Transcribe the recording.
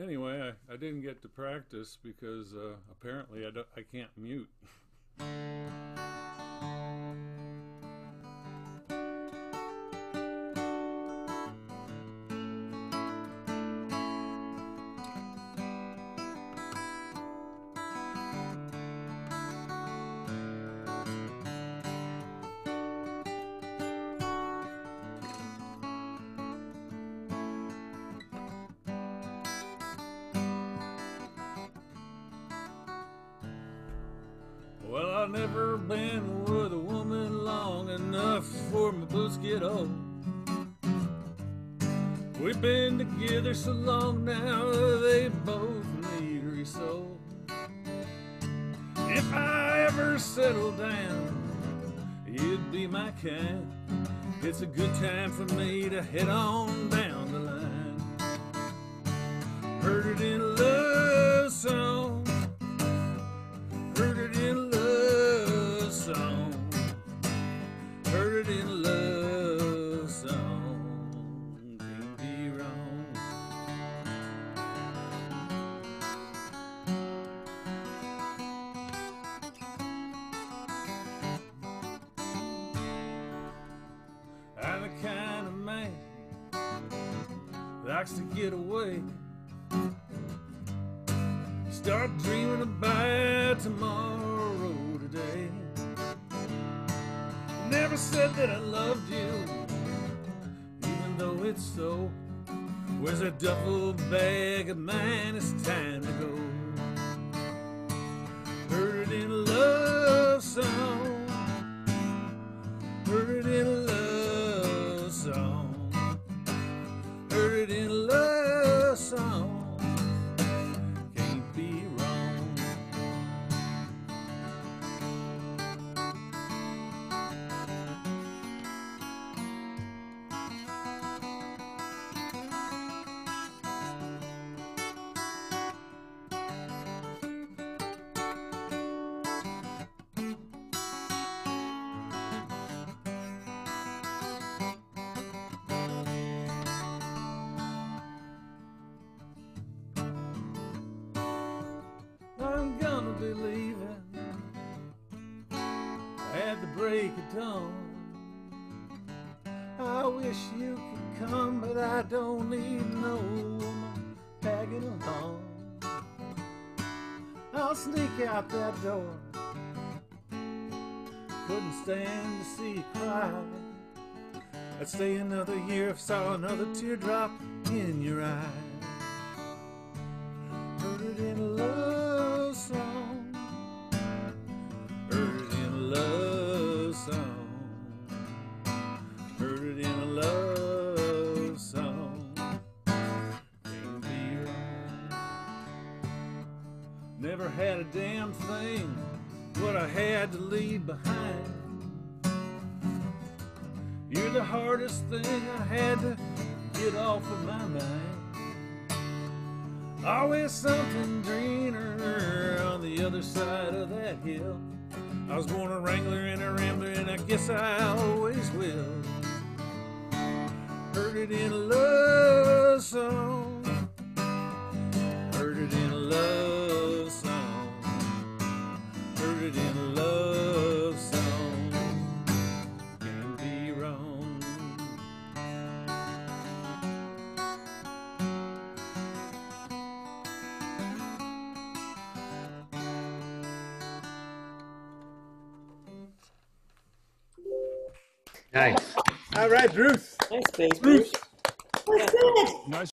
anyway, I, I didn't get to practice because uh, apparently I, I can't mute. Well, I've never been with a woman long enough for my boots get old. We've been together so long now, they both need resoled. If I ever settle down, you'd be my kind. It's a good time for me to head on down the line. It in love likes to get away. Start dreaming about tomorrow today. Never said that I loved you, even though it's so. Where's that duffel bag of mine? It's time to go. It in love in love song. The break of dawn. I wish you could come, but I don't need no woman tagging along. I'll sneak out that door. Couldn't stand to see you cry. I'd stay another year if saw another teardrop in your eye. Heard it in Heard in a love song. Can't be wrong. Never had a damn thing what I had to leave behind. You're the hardest thing I had to get off of my mind. Always something greener on the other side of that hill. I was born a wrangler and a rambler, and I guess I always will. Heard it in a love song. Heard it in a love song. Heard it in a love song. Can't be wrong. Nice. All right, Bruce. Nice bass, Bruce. Bruce. That's it. Nice